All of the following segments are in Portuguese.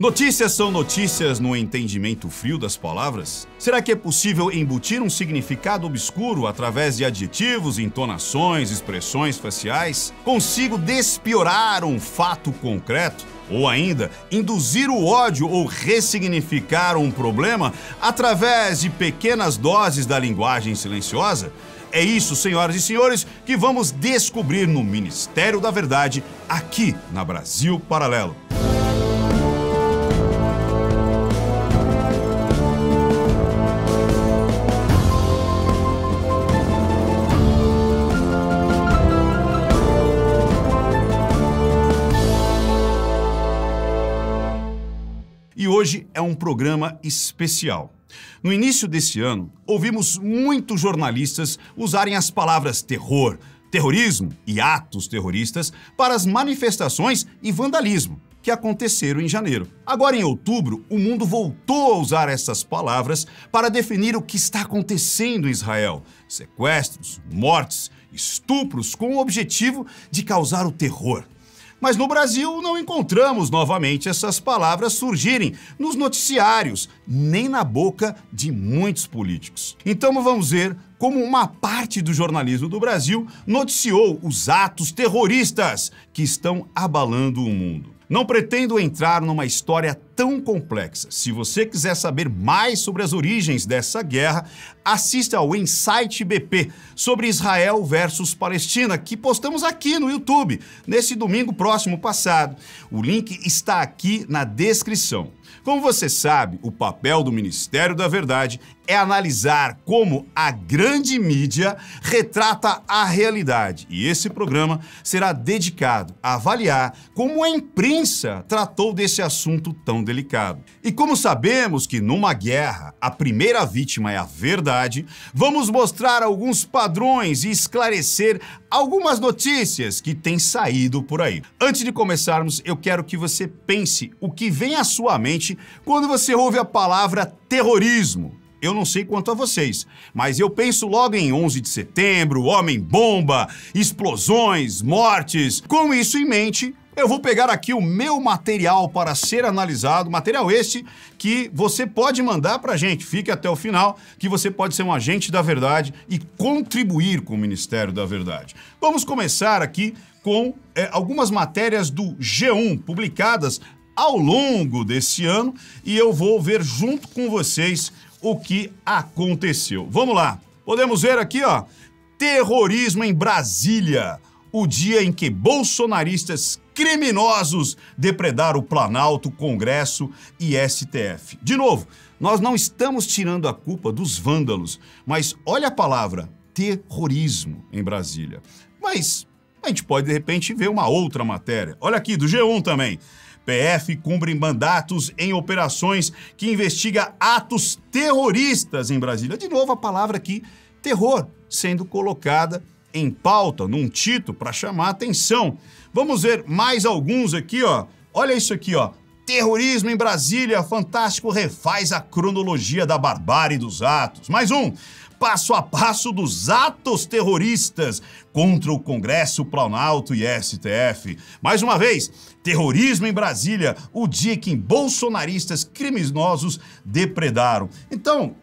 Notícias são notícias no entendimento frio das palavras? Será que é possível embutir um significado obscuro através de adjetivos, entonações, expressões faciais? Consigo despiorar um fato concreto? Ou ainda, induzir o ódio ou ressignificar um problema através de pequenas doses da linguagem silenciosa? É isso, senhoras e senhores, que vamos descobrir no Ministério da Verdade aqui na Brasil Paralelo. Hoje é um programa especial. No início desse ano, ouvimos muitos jornalistas usarem as palavras terror, terrorismo e atos terroristas para as manifestações e vandalismo que aconteceram em janeiro. Agora, em outubro, o mundo voltou a usar essas palavras para definir o que está acontecendo em Israel: sequestros, mortes, estupros, com o objetivo de causar o terror. Mas no Brasil não encontramos novamente essas palavras surgirem nos noticiários, nem na boca de muitos políticos. Então vamos ver como uma parte do jornalismo do Brasil noticiou os atos terroristas que estão abalando o mundo. Não pretendo entrar numa história tão complexa. Se você quiser saber mais sobre as origens dessa guerra, assista ao Insight BP sobre Israel versus Palestina, que postamos aqui no YouTube nesse domingo próximo passado. O link está aqui na descrição. Como você sabe, o papel do Ministério da Verdade é analisar como a grande mídia retrata a realidade. E esse programa será dedicado a avaliar como a imprensa tratou desse assunto tão delicado. E como sabemos que numa guerra a primeira vítima é a verdade, vamos mostrar alguns padrões e esclarecer algumas notícias que têm saído por aí. Antes de começarmos, eu quero que você pense o que vem à sua mente quando você ouve a palavra terrorismo. Eu não sei quanto a vocês, mas eu penso logo em 11 de setembro, homem-bomba, explosões, mortes. Com isso em mente, eu vou pegar aqui o meu material para ser analisado, material este que você pode mandar para a gente. Fique até o final, que você pode ser um agente da verdade e contribuir com o Ministério da Verdade. Vamos começar aqui com é, algumas matérias do G1 publicadas ao longo desse ano e eu vou ver junto com vocês o que aconteceu. Vamos lá. Podemos ver aqui, ó, terrorismo em Brasília. O dia em que bolsonaristas criminosos depredaram o Planalto, Congresso e STF. De novo, nós não estamos tirando a culpa dos vândalos, mas olha a palavra terrorismo em Brasília. Mas a gente pode de repente ver uma outra matéria. Olha aqui do G1 também. PF cumpre mandatos em operações que investiga atos terroristas em Brasília. De novo a palavra aqui, terror, sendo colocada em pauta, num título para chamar atenção. Vamos ver mais alguns aqui, ó. Olha isso aqui, ó. Terrorismo em Brasília, Fantástico refaz a cronologia da barbárie dos atos. Mais um passo a passo dos atos terroristas contra o Congresso, Planalto e STF. Mais uma vez, terrorismo em Brasília, o dia que bolsonaristas criminosos depredaram. Então,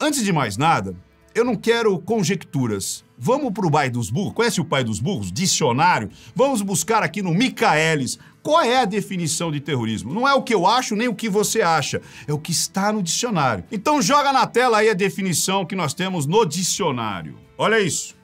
antes de mais nada, eu não quero conjecturas. Vamos para o Pai dos Burros. Conhece o Pai dos Burros? Dicionário. Vamos buscar aqui no Micaelis qual é a definição de terrorismo? Não é o que eu acho nem o que você acha, é o que está no dicionário. Então joga na tela aí a definição que nós temos no dicionário. Olha isso.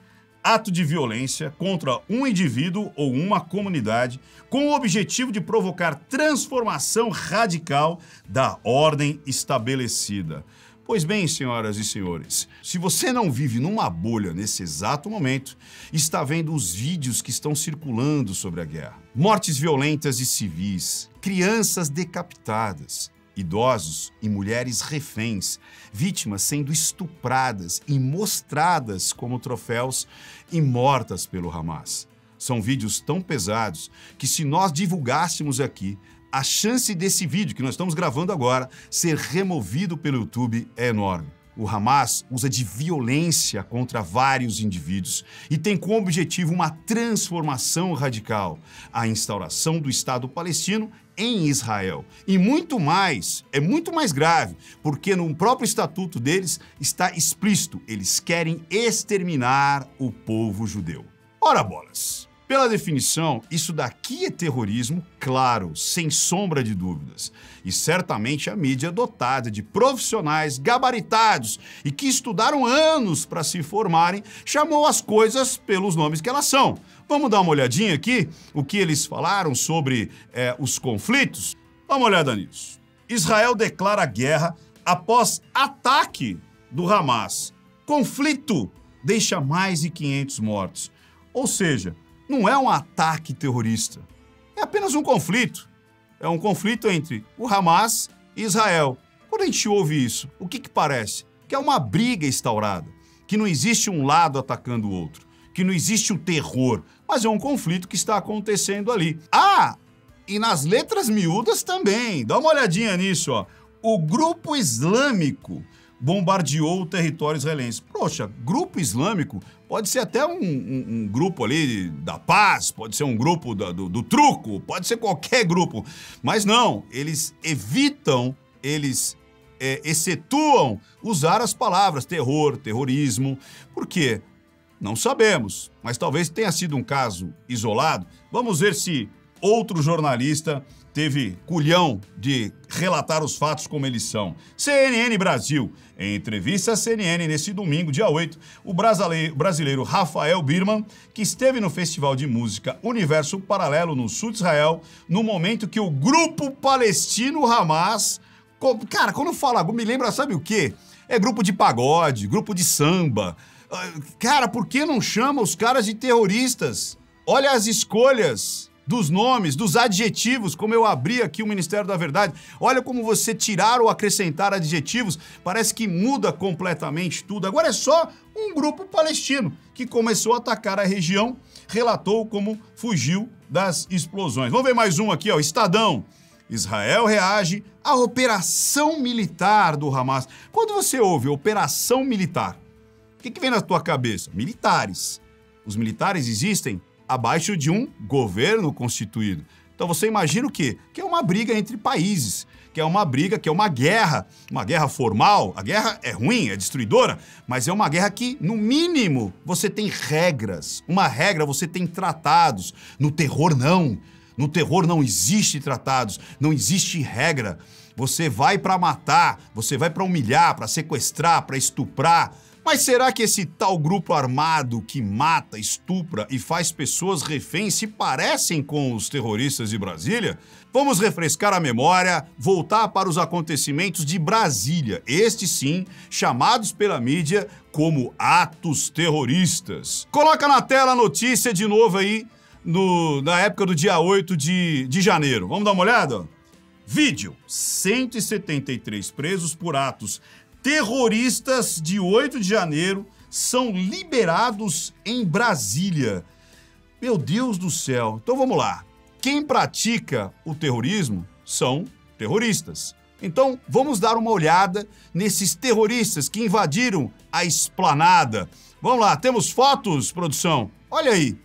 Ato de violência contra um indivíduo ou uma comunidade com o objetivo de provocar transformação radical da ordem estabelecida. Pois bem, senhoras e senhores, se você não vive numa bolha nesse exato momento, está vendo os vídeos que estão circulando sobre a guerra. Mortes violentas de civis, crianças decapitadas, idosos e mulheres reféns, vítimas sendo estupradas e mostradas como troféus e mortas pelo Hamas. São vídeos tão pesados que, se nós divulgássemos aqui, a chance desse vídeo que nós estamos gravando agora ser removido pelo YouTube é enorme. o Hamas usa de violência contra vários indivíduos e tem como objetivo uma transformação radical, a instauração do Estado palestino em Israel. E muito mais, é muito mais grave, porque no próprio estatuto deles está explícito: eles querem exterminar o povo judeu. Ora bolas! Pela definição, isso daqui é terrorismo, claro, sem sombra de dúvidas. E certamente a mídia dotada de profissionais gabaritados e que estudaram anos para se formarem chamou as coisas pelos nomes que elas são. Vamos dar uma olhadinha aqui o que eles falaram sobre é, os conflitos? Dá uma olhada nisso. Israel declara guerra após ataque do Hamas. Conflito deixa mais de 500 mortos. Ou seja, não é um ataque terrorista. É apenas um conflito. É um conflito entre o Hamas e Israel. Quando a gente ouve isso, o que, que parece? Que é uma briga instaurada, que não existe um lado atacando o outro, que não existe o terror, mas é um conflito que está acontecendo ali. Ah, e nas letras miúdas também. Dá uma olhadinha nisso, ó. O grupo islâmico bombardeou o território israelense. Poxa, grupo islâmico pode ser até um, um, um grupo ali da paz, pode ser um grupo da, do, do truco, pode ser qualquer grupo. Mas não, eles evitam, eles é, excetuam usar as palavras terror, terrorismo. Por quê? Não sabemos, mas talvez tenha sido um caso isolado. Vamos ver se outro jornalista teve culhão de relatar os fatos como eles são. CNN Brasil. Em entrevista à CNN nesse domingo, dia 8, o brasileiro Rafael Birman, que esteve no Festival de Música Universo Paralelo no sul de Israel, no momento que o grupo palestino Hamas. Cara, quando fala, me lembra, sabe o quê? É grupo de pagode, grupo de samba. Ah, cara, por que não chama os caras de terroristas? Olha as escolhas dos nomes, dos adjetivos, como eu abri aqui o Ministério da Verdade. Olha como você tirar ou acrescentar adjetivos, parece que muda completamente tudo. Agora é só um grupo palestino que começou a atacar a região, relatou como fugiu das explosões. Vamos ver mais um aqui, ó, Estadão. Israel reage à operação militar do Hamas. Quando você ouve operação militar, o que, que vem na tua cabeça? Militares. Os militares existem abaixo de um governo constituído. Então você imagina o quê? Que é uma briga entre países, que é uma briga, que é uma guerra, uma guerra formal. A guerra é ruim, é destruidora, mas é uma guerra que, no mínimo, você tem regras. Uma regra, você tem tratados. No terror, não. No terror não existe tratados, não existe regra. Você vai para matar, você vai para humilhar, para sequestrar, para estuprar. Mas será que esse tal grupo armado que mata, estupra e faz pessoas reféns se parecem com os terroristas de Brasília? Vamos refrescar a memória, voltar para os acontecimentos de Brasília, estes sim, chamados pela mídia como atos terroristas. Coloca na tela a notícia de novo aí, no, na época do dia 8 de, de janeiro. Vamos dar uma olhada? Vídeo: 173 presos por atos terroristas de 8 de janeiro são liberados em Brasília. Meu Deus do céu. Então vamos lá. Quem pratica o terrorismo são terroristas. Então vamos dar uma olhada nesses terroristas que invadiram a esplanada. Vamos lá, temos fotos, produção? Olha aí.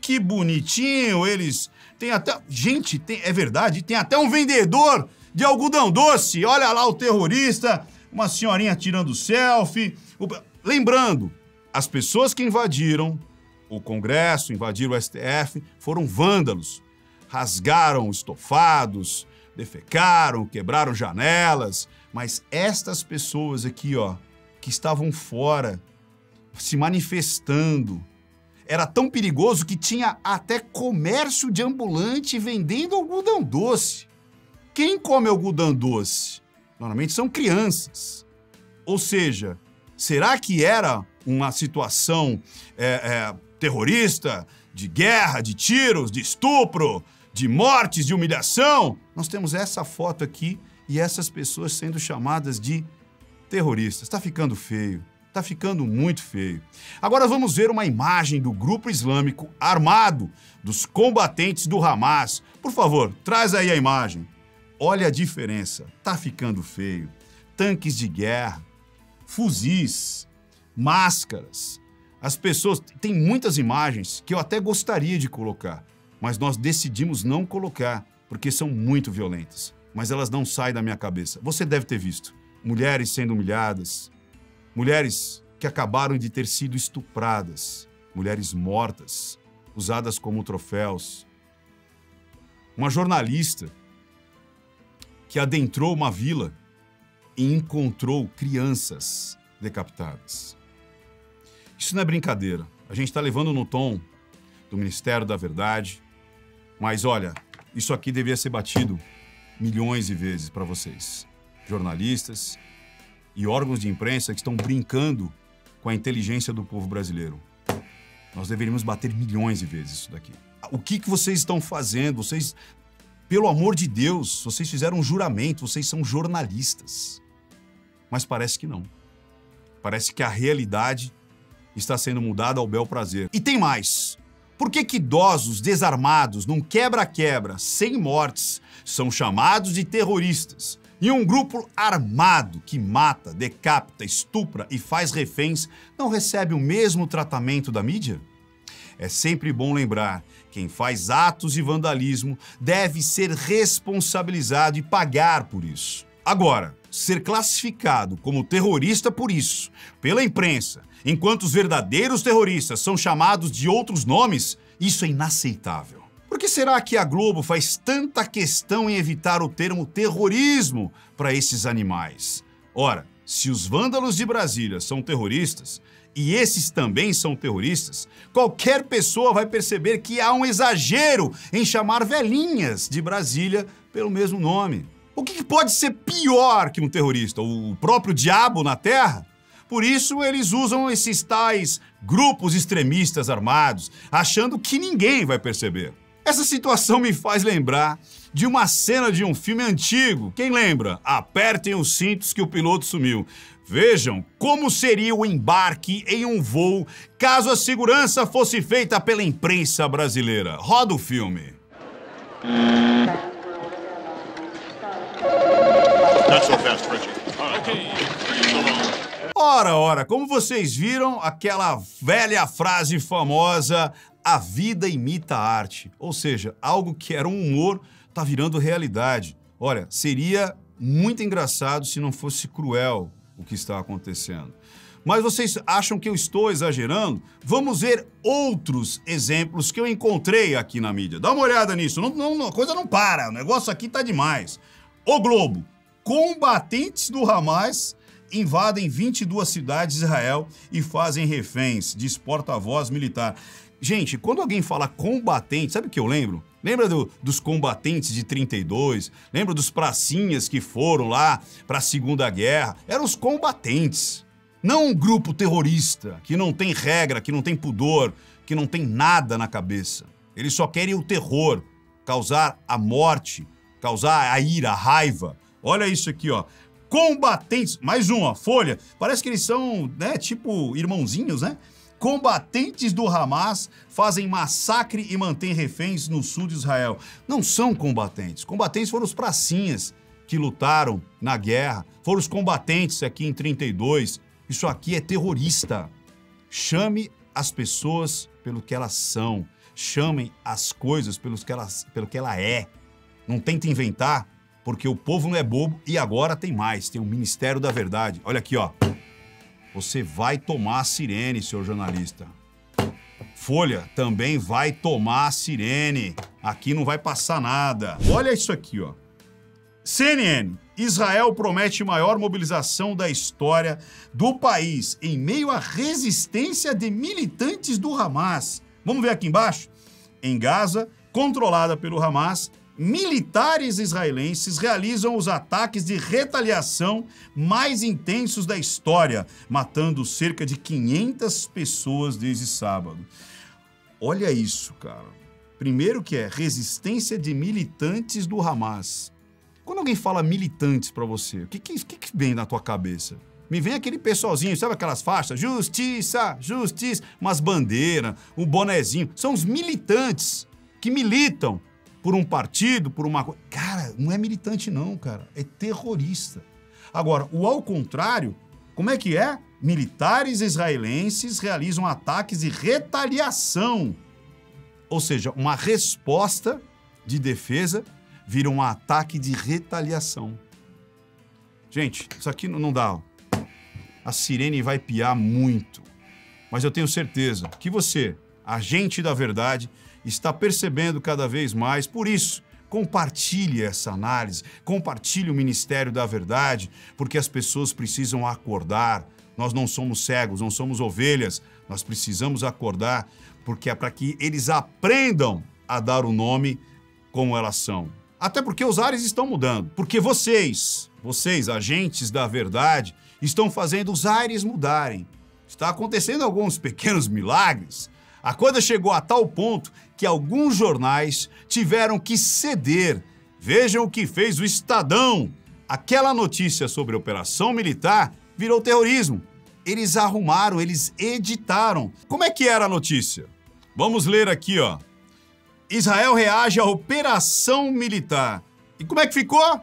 Que bonitinho eles. Tem até. Gente, tem... é verdade, tem até um vendedor de algodão doce. Olha lá o terrorista uma senhorinha tirando selfie. Lembrando, as pessoas que invadiram o Congresso, invadiram o STF, foram vândalos. Rasgaram estofados, defecaram, quebraram janelas. Mas estas pessoas aqui, ó, que estavam fora, se manifestando, era tão perigoso que tinha até comércio de ambulante vendendo algodão doce. Quem come algodão doce? Normalmente são crianças. Ou seja, será que era uma situação é, é, terrorista, de guerra, de tiros, de estupro, de mortes, de humilhação? Nós temos essa foto aqui e essas pessoas sendo chamadas de terroristas. Está ficando feio. Está ficando muito feio. Agora vamos ver uma imagem do grupo islâmico armado dos combatentes do Hamas. Por favor, traz aí a imagem. Olha a diferença, tá ficando feio. Tanques de guerra, fuzis, máscaras. As pessoas. Tem muitas imagens que eu até gostaria de colocar, mas nós decidimos não colocar, porque são muito violentas. Mas elas não saem da minha cabeça. Você deve ter visto. Mulheres sendo humilhadas, mulheres que acabaram de ter sido estupradas, mulheres mortas, usadas como troféus. Uma jornalista que adentrou uma vila e encontrou crianças decapitadas. Isso não é brincadeira. A gente está levando no tom do Ministério da Verdade, mas olha, isso aqui devia ser batido milhões de vezes para vocês, jornalistas e órgãos de imprensa que estão brincando com a inteligência do povo brasileiro. Nós deveríamos bater milhões de vezes isso daqui. O que, que vocês estão fazendo? Vocês, pelo amor de Deus, vocês fizeram um juramento, vocês são jornalistas. Mas parece que não. Parece que a realidade está sendo mudada ao bel prazer. E tem mais. Por que, que idosos desarmados, num quebra-quebra, sem mortes, são chamados de terroristas? E um grupo armado que mata, decapita, estupra e faz reféns não recebe o mesmo tratamento da mídia? É sempre bom lembrar: quem faz atos de vandalismo deve ser responsabilizado e pagar por isso. Agora, ser classificado como terrorista por isso, pela imprensa, enquanto os verdadeiros terroristas são chamados de outros nomes, isso é inaceitável. Por que será que a Globo faz tanta questão em evitar o termo terrorismo para esses animais? Ora, se os vândalos de Brasília são terroristas, e esses também são terroristas, qualquer pessoa vai perceber que há um exagero em chamar velhinhas de Brasília pelo mesmo nome. O que pode ser pior que um terrorista? O próprio diabo na Terra? Por isso, eles usam esses tais grupos extremistas armados, achando que ninguém vai perceber. Essa situação me faz lembrar de uma cena de um filme antigo. Quem lembra? Apertem os cintos que o piloto sumiu. Vejam como seria o embarque em um voo caso a segurança fosse feita pela imprensa brasileira. Roda o filme. Not so fast, Richie. Okay. Ora, ora, como vocês viram, aquela velha frase famosa a vida imita a arte. Ou seja, algo que era um humor está virando realidade. Olha, seria muito engraçado se não fosse cruel o que está acontecendo. Mas vocês acham que eu estou exagerando? Vamos ver outros exemplos que eu encontrei aqui na mídia. Dá uma olhada nisso. Não, não, a coisa não para. O negócio aqui tá demais. O Globo. Combatentes do Hamas invadem 22 cidades de Israel e fazem reféns, diz porta-voz militar. Gente, quando alguém fala combatente, sabe o que eu lembro? Lembra do, dos combatentes de 32? Lembra dos pracinhas que foram lá para a Segunda Guerra? Eram os combatentes. Não um grupo terrorista que não tem regra, que não tem pudor, que não tem nada na cabeça. Eles só querem o terror, causar a morte, causar a ira, a raiva. Olha isso aqui, ó. Combatentes, mais uma folha. Parece que eles são, né, tipo irmãozinhos, né? Combatentes do Hamas fazem massacre e mantêm reféns no sul de Israel. Não são combatentes. Combatentes foram os pracinhas que lutaram na guerra. Foram os combatentes aqui em 32. Isso aqui é terrorista. Chame as pessoas pelo que elas são. Chamem as coisas pelos que elas, pelo que ela é. Não tente inventar, porque o povo não é bobo e agora tem mais. Tem o Ministério da Verdade. Olha aqui, ó. Você vai tomar a sirene, senhor jornalista. Folha também vai tomar a sirene. Aqui não vai passar nada. Olha isso aqui, ó. CNN. Israel promete maior mobilização da história do país em meio à resistência de militantes do Hamas. Vamos ver aqui embaixo? Em Gaza, controlada pelo Hamas, militares israelenses realizam os ataques de retaliação mais intensos da história, matando cerca de 500 pessoas desde sábado. Olha isso, cara. Primeiro que é resistência de militantes do Hamas. Quando alguém fala militantes para você, o que, que, que vem na tua cabeça? Me vem aquele pessoalzinho, sabe aquelas faixas? Justiça, justiça, umas bandeiras, um bonezinho. São os militantes que militam por um partido, por uma coisa. Cara, não é militante, não, cara. É terrorista. Agora, o ao contrário, Como é que é? Militares israelenses realizam ataques de retaliação. Ou seja, uma resposta de defesa vira um ataque de retaliação. Gente, isso aqui não dá. A sirene vai piar muito. Mas eu tenho certeza que você, agente da verdade, está percebendo cada vez mais. Por isso, compartilhe essa análise, compartilhe o Ministério da Verdade, porque as pessoas precisam acordar. Nós não somos cegos, não somos ovelhas. Nós precisamos acordar, porque é para que eles aprendam a dar o nome como elas são. Até porque os ares estão mudando. Porque vocês, vocês, agentes da verdade, estão fazendo os ares mudarem. Está acontecendo alguns pequenos milagres. A coisa chegou a tal ponto que alguns jornais tiveram que ceder. Vejam o que fez o Estadão. Aquela notícia sobre operação militar virou terrorismo. Eles arrumaram, eles editaram. Como é que era a notícia? Vamos ler aqui, ó. Israel reage à operação militar. E como é que ficou?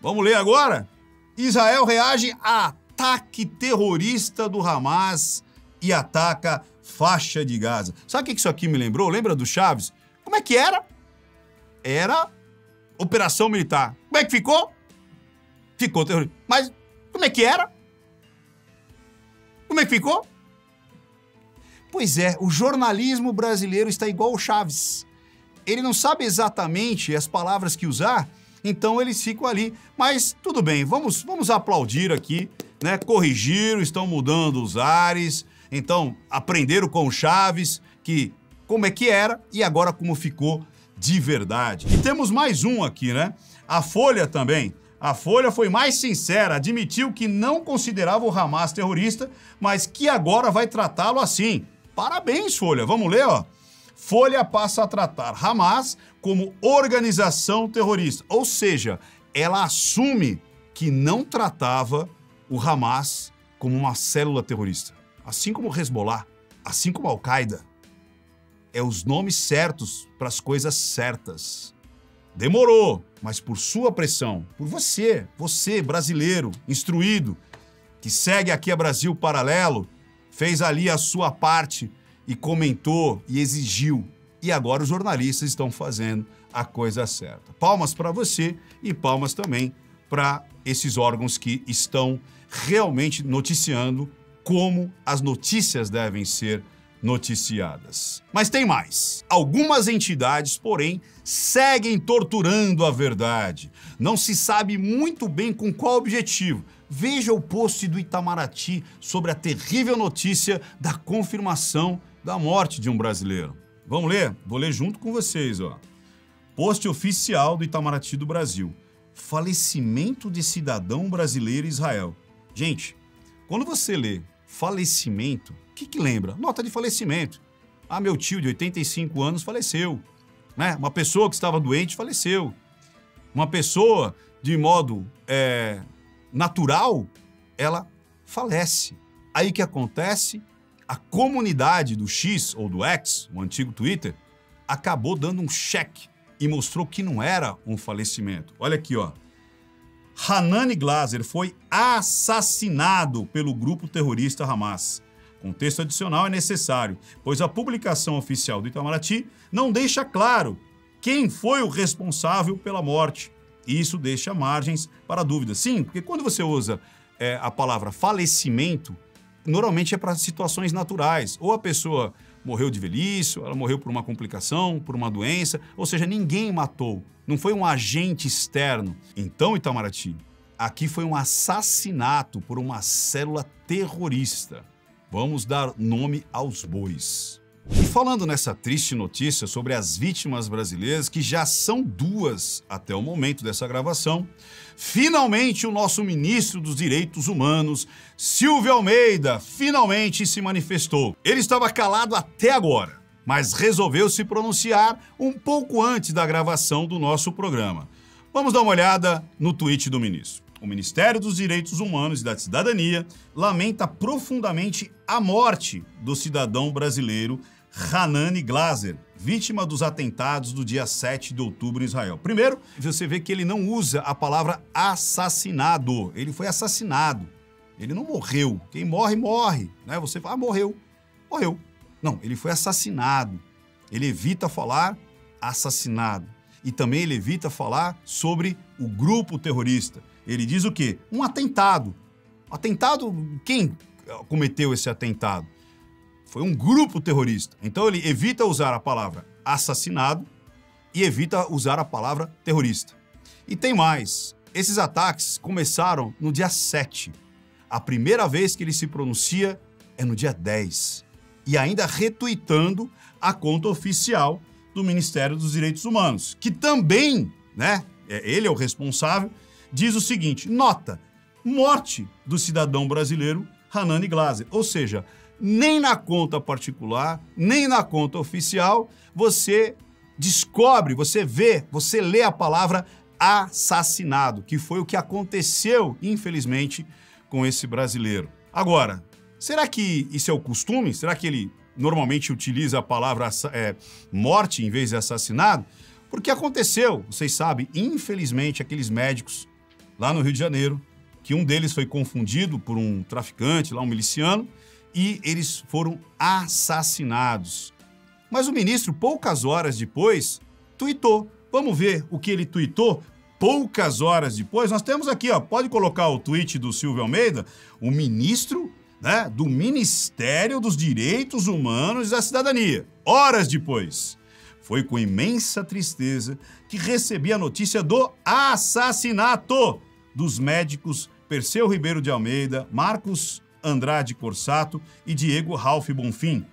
Vamos ler agora? Israel reage a ataque terrorista do Hamas e ataca faixa de Gaza. Sabe o que isso aqui me lembrou? Lembra do Chaves? Como é que era? Era operação militar. Como é que ficou? Ficou. Mas como é que era? Como é que ficou? Pois é, o jornalismo brasileiro está igual o Chaves ele não sabe exatamente as palavras que usar, então eles ficam ali. Mas tudo bem, vamos, vamos aplaudir aqui, né? Corrigiram, estão mudando os ares, então aprenderam com o Chaves que como é que era e agora como ficou de verdade. E temos mais um aqui, né? A Folha também. A Folha foi mais sincera, admitiu que não considerava o Hamas terrorista, mas que agora vai tratá-lo assim. Parabéns, Folha. Vamos ler, ó. Folha passa a tratar Hamas como organização terrorista, ou seja, ela assume que não tratava o Hamas como uma célula terrorista, assim como Hezbollah, assim como Al-Qaeda. É os nomes certos para as coisas certas. Demorou, mas por sua pressão, por você, você brasileiro, instruído, que segue aqui a Brasil Paralelo, fez ali a sua parte e comentou e exigiu. E agora os jornalistas estão fazendo a coisa certa. Palmas para você e palmas também para esses órgãos que estão realmente noticiando como as notícias devem ser noticiadas. Mas tem mais. Algumas entidades, porém, seguem torturando a verdade. Não se sabe muito bem com qual objetivo. Veja o post do Itamaraty sobre a terrível notícia da confirmação da morte de um brasileiro. Vamos ler? Vou ler junto com vocês, ó. Post oficial do Itamaraty do Brasil. Falecimento de cidadão brasileiro em Israel. Gente, quando você lê falecimento, o que, que lembra? Nota de falecimento. Ah, meu tio de 85 anos faleceu. Né? Uma pessoa que estava doente faleceu. Uma pessoa, de modo é, natural, ela falece. Aí que acontece? a comunidade do X ou do X, o antigo Twitter, acabou dando um cheque e mostrou que não era um falecimento. Olha aqui, ó. Hanani Glaser foi assassinado pelo grupo terrorista Hamas. Contexto adicional é necessário, pois a publicação oficial do Itamaraty não deixa claro quem foi o responsável pela morte. Isso deixa margens para dúvidas. Sim, porque quando você usa é, a palavra falecimento, normalmente é para situações naturais. Ou a pessoa morreu de velhice, ela morreu por uma complicação, por uma doença, ou seja, ninguém matou. Não foi um agente externo. Então, Itamaraty, aqui foi um assassinato por uma célula terrorista. Vamos dar nome aos bois. E falando nessa triste notícia sobre as vítimas brasileiras, que já são duas até o momento dessa gravação, finalmente o nosso ministro dos Direitos Humanos, Silvio Almeida, finalmente se manifestou. Ele estava calado até agora, mas resolveu se pronunciar um pouco antes da gravação do nosso programa. Vamos dar uma olhada no tweet do ministro. O Ministério dos Direitos Humanos e da Cidadania lamenta profundamente a morte do cidadão brasileiro Hanani Glaser, vítima dos atentados do dia 7 de outubro em Israel. Primeiro, você vê que ele não usa a palavra assassinado, ele foi assassinado. Ele não morreu. Quem morre, morre. Né? Você fala, ah, morreu. Morreu. Não, ele foi assassinado. Ele evita falar assassinado. E também ele evita falar sobre o grupo terrorista. Ele diz o quê? Um atentado. Atentado, quem cometeu esse atentado? Foi um grupo terrorista. Então ele evita usar a palavra assassinado e evita usar a palavra terrorista. E tem mais. Esses ataques começaram no dia 7. A primeira vez que ele se pronuncia é no dia 10. E ainda retuitando a conta oficial do Ministério dos Direitos Humanos, que também, né, é, ele é o responsável, diz o seguinte: nota, morte do cidadão brasileiro Hanani Glaser. Ou seja, nem na conta particular, nem na conta oficial, você descobre, você vê, você lê a palavra assassinado, que foi o que aconteceu, infelizmente, com esse brasileiro. Agora, será que isso é o costume? Será que ele normalmente utiliza a palavra é, morte em vez de assassinado? Porque aconteceu, vocês sabem, infelizmente, aqueles médicos lá no Rio de Janeiro, que um deles foi confundido por um traficante, lá um miliciano, e eles foram assassinados. Mas o ministro, poucas horas depois, tuitou. Vamos ver o que ele tuitou poucas horas depois. Nós temos aqui, ó, pode colocar o tweet do Silvio Almeida, o ministro né, do Ministério dos Direitos Humanos e da Cidadania. Horas depois, foi com imensa tristeza que recebi a notícia do assassinato dos médicos Perseu Ribeiro de Almeida, Marcos Andrade Corsato e Diego Ralph Bonfim.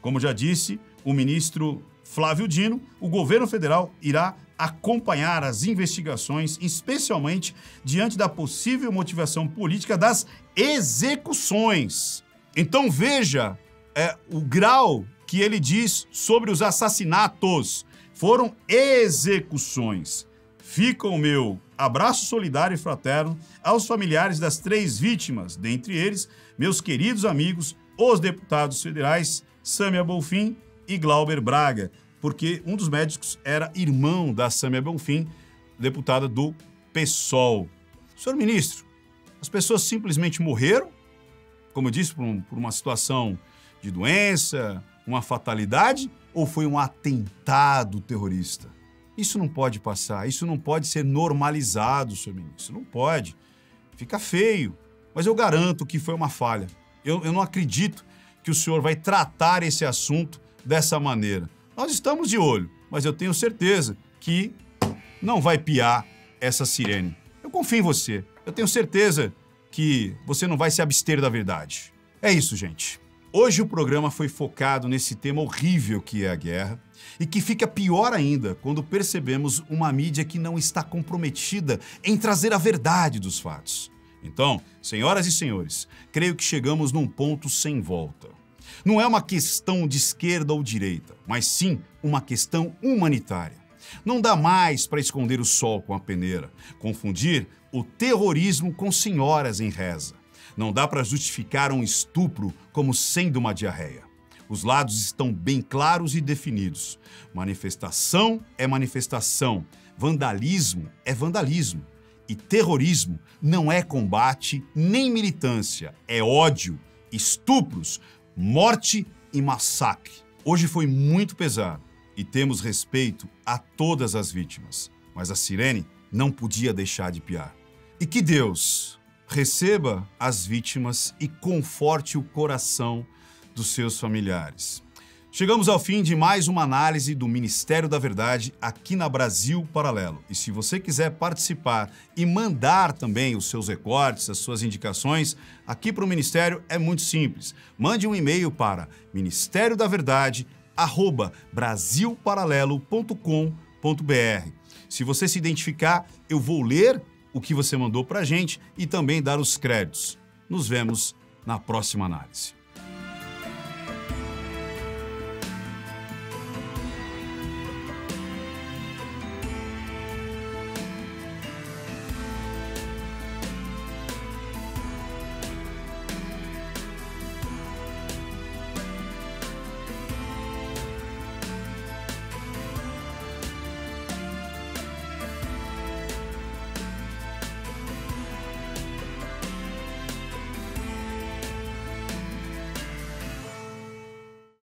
Como já disse o ministro Flávio Dino, o governo federal irá acompanhar as investigações, especialmente diante da possível motivação política das execuções. Então veja é, o grau que ele diz sobre os assassinatos. Foram execuções. Fica o meu abraço solidário e fraterno aos familiares das três vítimas, dentre eles, meus queridos amigos, os deputados federais Sâmia Bolfin e Glauber Braga, porque um dos médicos era irmão da Sâmia Bonfim, deputada do PSOL. Senhor ministro, as pessoas simplesmente morreram, como eu disse, por, um, por uma situação de doença, uma fatalidade, ou foi um atentado terrorista? Isso não pode passar, isso não pode ser normalizado, senhor ministro, não pode. Fica feio, mas eu garanto que foi uma falha. Eu, eu não acredito que o senhor vai tratar esse assunto dessa maneira. Nós estamos de olho, mas eu tenho certeza que não vai piar essa sirene. Eu confio em você. Eu tenho certeza que você não vai se abster da verdade. É isso, gente. Hoje o programa foi focado nesse tema horrível que é a guerra e que fica pior ainda quando percebemos uma mídia que não está comprometida em trazer a verdade dos fatos. Então, senhoras e senhores, creio que chegamos num ponto sem volta. Não é uma questão de esquerda ou direita, mas sim uma questão humanitária. Não dá mais para esconder o sol com a peneira, confundir o terrorismo com senhoras em reza. Não dá para justificar um estupro como sendo uma diarreia. Os lados estão bem claros e definidos. Manifestação é manifestação, vandalismo é vandalismo. E terrorismo não é combate nem militância, é ódio, estupros, morte e massacre. Hoje foi muito pesado e temos respeito a todas as vítimas, mas a sirene não podia deixar de piar. E que Deus receba as vítimas e conforte o coração dos seus familiares. Chegamos ao fim de mais uma análise do Ministério da Verdade aqui na Brasil Paralelo. E se você quiser participar e mandar também os seus recortes, as suas indicações, aqui para o Ministério é muito simples. Mande um e-mail para ministério da verdade brasilparalelo.com.br. Se você se identificar, eu vou ler o que você mandou para a gente e também dar os créditos. Nos vemos na próxima análise.